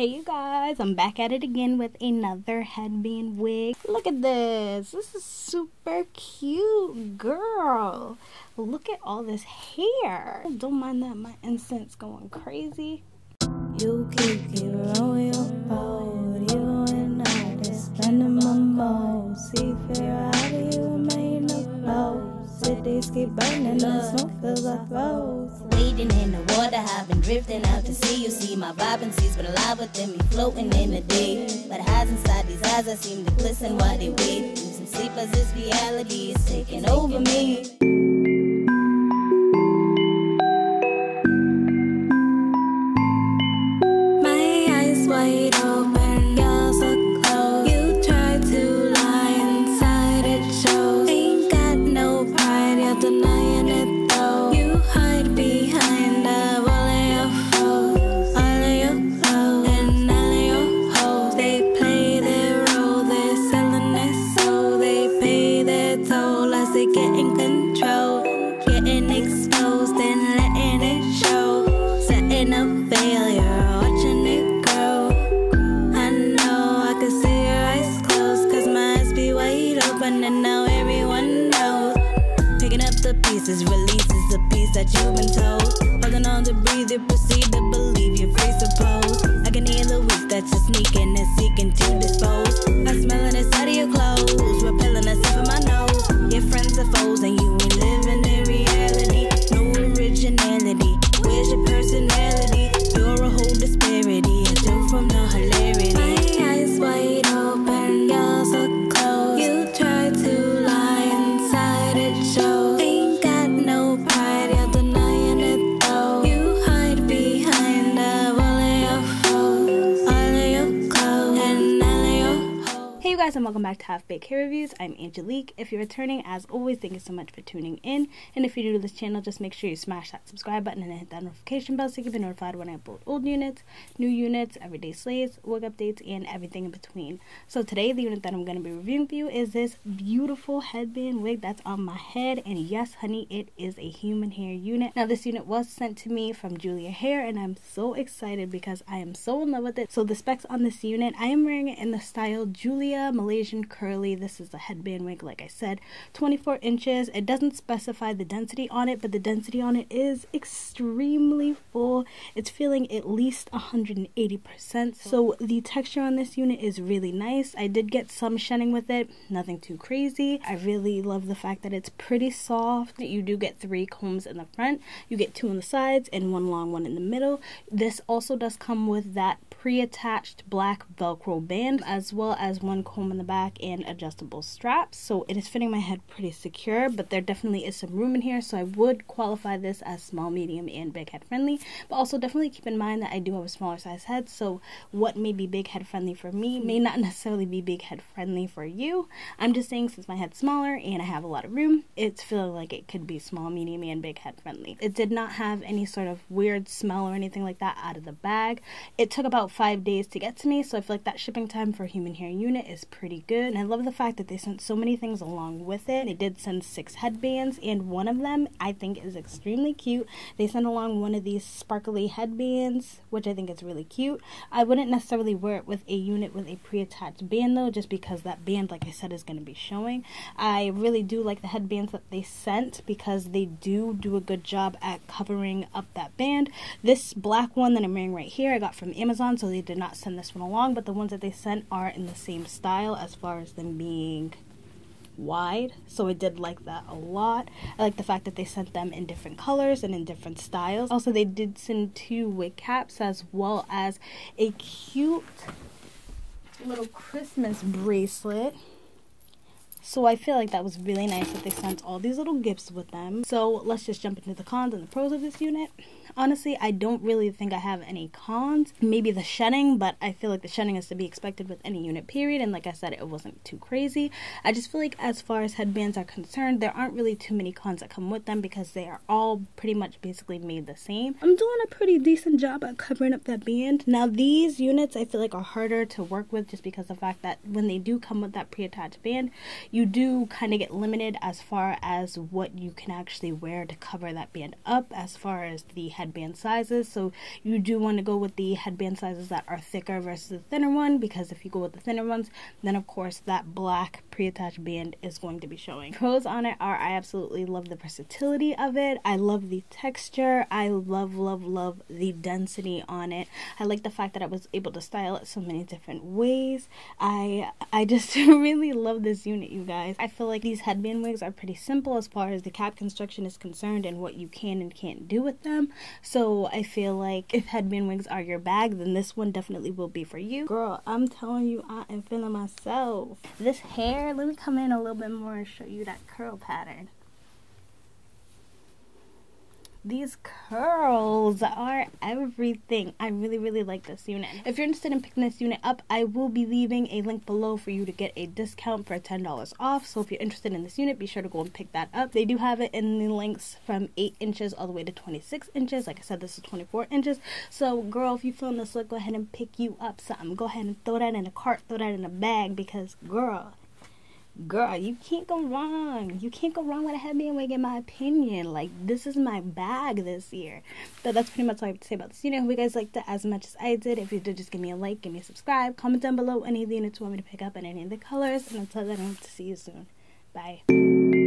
Hey you guys, I'm back at it again with another headband wig. Look at this. This is super cute, girl. Look at all this hair. Don't mind that my incense going crazy. You keep your. You and I just spending my mode. See Cities keep burning, the smoke fills our throats. Wading in the water, I've been drifting out to sea. You see my vibrancy's been alive within me, floating in the day. But highs inside these eyes, I seem to glisten while they wait. Losing sleep as this reality is taking over me. Guys and welcome back to Half Baked Hair Reviews. I'm Angelique. If you're returning, as always, thank you so much for tuning in. And if you're new to this channel, just make sure you smash that subscribe button and hit that notification bell so you can be notified when I upload old units, new units, everyday slays, wig updates, and everything in between. So today, the unit that I'm going to be reviewing for you is this beautiful headband wig that's on my head. And yes, honey, it is a human hair unit. Now, this unit was sent to me from Julia Hair, and I'm so excited because I am so in love with it. So the specs on this unit, I am wearing it in the style Julia Malaysian Curly. This is a headband wig, like I said, 24 inches. It doesn't specify the density on it, but the density on it is extremely full. It's feeling at least 180%. So the texture on this unit is really nice. I did get some shedding with it, nothing too crazy. I really love the fact that it's pretty soft. You do get three combs in the front, you get two on the sides, and one long one in the middle. This also does come with that pre-attached black velcro band as well as one comb in the back and adjustable straps. So it is fitting my head pretty secure but there definitely is some room in here. So i would qualify this as small medium and big head friendly. But also definitely keep in mind that i do have a smaller size head. So what may be big head friendly for me may not necessarily be big head friendly for you. I'm just saying since my head's smaller and i have a lot of room it's feeling like it could be small medium and big head friendly. It did not have any sort of weird smell or anything like that out of the bag. It took about five days to get to me, so I feel like that shipping time for human hair unit is pretty good. And I love the fact that they sent so many things along with it. They did send six headbands, and one of them I think is extremely cute. They sent along one of these sparkly headbands, which I think is really cute. I wouldn't necessarily wear it with a unit with a pre-attached band though, just because that band, like I said, is going to be showing. I really do like the headbands that they sent because they do do a good job at covering up that band. This black one that I'm wearing right here, I got from Amazon, so they did not send this one along, but the ones that they sent are in the same style as far as them being wide. So I did like that a lot. I like the fact that they sent them in different colors and in different styles. Also, they did send two wig caps as well as a cute little Christmas bracelet. So I feel like that was really nice that they sent all these little gifts with them. So let's just jump into the cons and the pros of this unit. Honestly, I don't really think I have any cons. Maybe the shedding, but I feel like the shedding is to be expected with any unit, period. And like I said, it wasn't too crazy. I just feel like as far as headbands are concerned, there aren't really too many cons that come with them because they are all pretty much basically made the same. I'm doing a pretty decent job at covering up that band. Now, these units I feel like are harder to work with just because the fact that when they do come with that pre-attached band, you do kind of get limited as far as what you can actually wear to cover that band up as far as the headband sizes. So you do want to go with the headband sizes that are thicker versus the thinner one because if you go with the thinner ones, then of course that black pre-attached band is going to be showing. Pros on it are I absolutely love the versatility of it. I love the texture. I love, love, love the density on it. I like the fact that I was able to style it so many different ways. I I just really love this unit, you guys. I feel like these headband wigs are pretty simple as far as the cap construction is concerned and what you can and can't do with them. So I feel like if headband wigs are your bag, then this one definitely will be for you. Girl, I'm telling you, I am feeling myself. This hair, let me come in a little bit more and show you that curl pattern. These curls are everything. I really, really like this unit. If you're interested in picking this unit up, I will be leaving a link below for you to get a discount for $10 off. So if you're interested in this unit, be sure to go and pick that up. They do have it in the lengths from 8 inches all the way to 26 inches. Like I said, this is 24 inches. So, girl, if you feel this look, go ahead and pick you up something. Go ahead and throw that in a cart, throw that in a bag because, girl, girl, you can't go wrong. You can't go wrong with a wig, in my opinion. Like, this is my bag this year. But that's pretty much all I have to say about this You know, if you guys liked it as much as I did. If you did, just give me a like, give me a subscribe, comment down below any of the units you want me to pick up and any of the colors. And until then, I hope to see you soon. Bye.